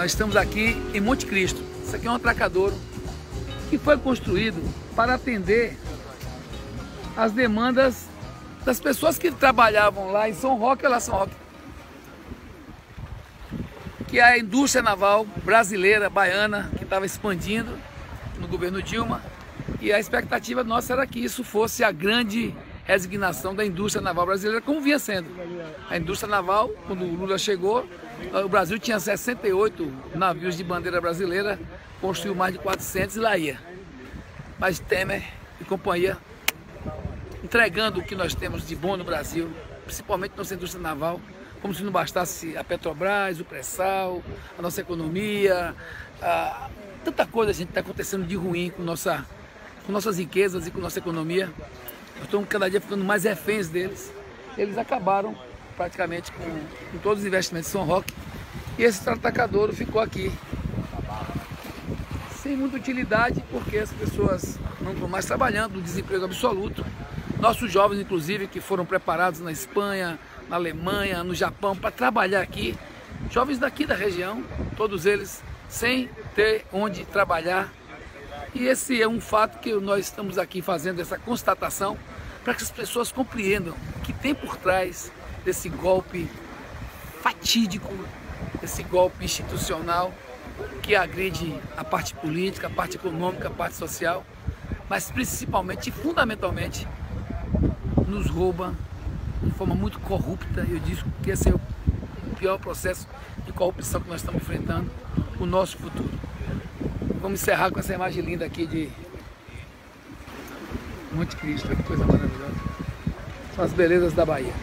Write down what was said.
Nós estamos aqui em Monte Cristo. Isso aqui é um atracadouro que foi construído para atender as demandas das pessoas que trabalhavam lá em São Roque, lá São Roque. Que é a indústria naval brasileira, baiana, que estava expandindo no governo Dilma. E a expectativa nossa era que isso fosse a grande resignação da indústria naval brasileira, como vinha sendo. A indústria naval, quando o Lula chegou, o Brasil tinha 68 navios de bandeira brasileira, construiu mais de 400 e lá ia. Mas Temer e companhia entregando o que nós temos de bom no Brasil, principalmente nossa indústria naval, como se não bastasse a Petrobras, o pré-sal, a nossa economia, a... tanta coisa gente está acontecendo de ruim com, nossa, com nossas riquezas e com nossa economia. Estamos cada dia ficando mais reféns deles. Eles acabaram praticamente com, com todos os investimentos de São Roque e esse tratacadouro ficou aqui sem muita utilidade porque as pessoas não estão mais trabalhando, desemprego absoluto. Nossos jovens, inclusive, que foram preparados na Espanha, na Alemanha, no Japão, para trabalhar aqui, jovens daqui da região, todos eles sem ter onde trabalhar. E esse é um fato que nós estamos aqui fazendo essa constatação para que as pessoas compreendam o que tem por trás desse golpe fatídico, desse golpe institucional que agride a parte política, a parte econômica, a parte social, mas principalmente e fundamentalmente nos rouba de forma muito corrupta. Eu disse que esse é o pior processo de corrupção que nós estamos enfrentando, o nosso futuro. Vamos encerrar com essa imagem linda aqui de Monte Cristo, que coisa maravilhosa. São as belezas da Bahia.